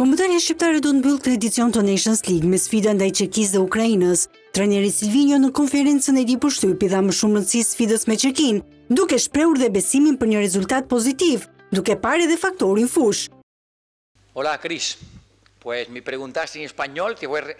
Kombëtarja shqiptare do të mbyllë këtë edicion të Nations League me sfida ndaj Çekisë dhe Ukrainës. Trajneri Silvinho në konferencën e tij për shtyp i dha më shumë rëndësi sfidës me Çekinë, duke shprehur dhe besimin për një rezultat pozitiv, duke parë edhe faktorin fushë. Hola Chris, pues mi preguntaste en español, te voy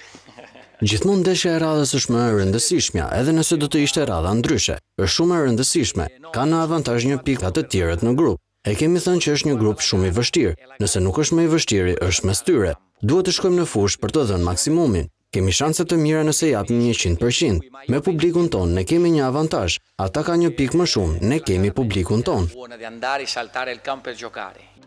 Gjithmonë ndeshja e radhës është më e rëndësishmja, edhe nëse do të ishte radha ndryshe. Është shumë e rëndësishme. Ka në avantazh një pikë të tjerët në grup. E kemi thënë që është një grup shumë i vështirë. Nëse nuk është më i vështiri, është mes tyre. Duhet të shkojmë në fushë për të dhënë maksimumin. Kemi shanse të mira nëse japim njëqind për qind. Me publikun tonë, ne kemi një avantazh. Ata kanë një pikë më shumë, ne kemi publikun tonë.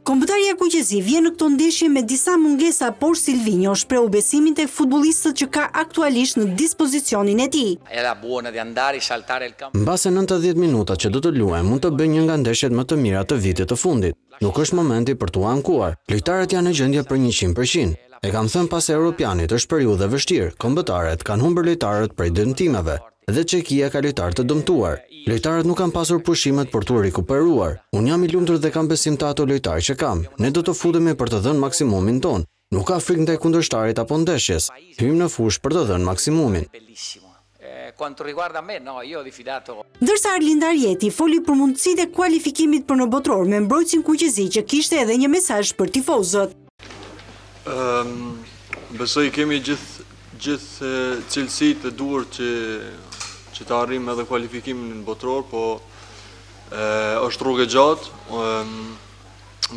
Kombëtarja kuqezi vjen në këto ndeshje me disa mungesa por Silvinho shprehu besimin tek futbollistët që ka aktualisht në dispozicionin e tij. Era buona di andare e saltare il campo. Mbase nëntëdhjetë minutat që do të luajmë mund të bëjnë një nga ndeshjet më të mira të vitit të fundit. Nuk është momenti për t'u ankuar. Lojtarët janë në gjendje për njëqind për qind. E kam thënë pas Europianit, është periudhë e vështirë, kombëtaret kanë humbur lojtarët prej dëmtimeve dhe Çekia ka lojtarë të dëmtuar. Lojtarët nuk kanë pasur pushimet për t'u rikuperuar. Unë jam i lumtur dhe kam besim te ato lojtarë që kam. Ne do të futemi për të dhënë maksimumin tonë. Nuk ka frikë ndaj kundërshtarit apo ndeshjes, hyjmë në fushë për të dhënë maksimumin. Ndërsa Arlind Ajeti foli për mundësitë e kualifikimit për në Botëror me mbrojtësin kuqezi që kishte edhe një mesazh për tifozët. Besoj i kemi gjithë gjithë cilësitë e duhur që ta arrijmë edhe kualifikimin në Botëror, po është rrugë e gjatë.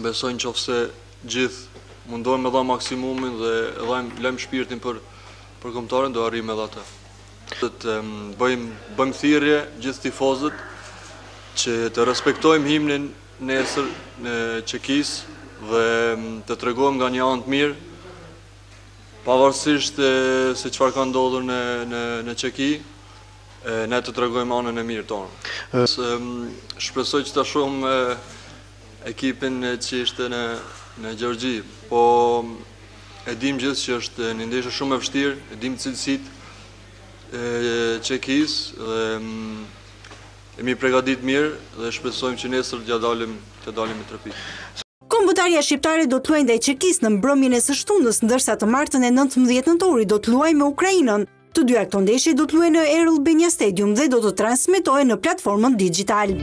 Besoj në qoftë se gjithë mundohemi me dhanë maksimumin dhe dhe lajmë shpirtin për për kombëtaren do arrijmë edhe atë. Bëjmë thirrje gjithë tifozët që të respektojmë himnin nesër të Çekisë dhe të tregojmë nga një anë të mirë pavarësisht se çfarë ka ndodhur në në në Çeki ne të tregojmë anën e mirë tonë. Shpresoj që ta shohim ekipin që ishte në në Gjeorgji, po e dim gjithë që është një ndeshje shumë e vështirë, e dim cilësitë e Çekisë dhe mm, jemi pregadit mirë dhe shpresojmë që nesër t'ia dalim të dalim me tre pikë. Kombëtarja shqiptare do të luajë ndaj Çekisë në mbrëmjen e së shtunës, ndërsa të martën e 19 nëntorit do të luajë me Ukrainën. Të dyja këto ndeshje do të luhen në Air Albania Stadium dhe do të transmetohen në platformën Digitalb.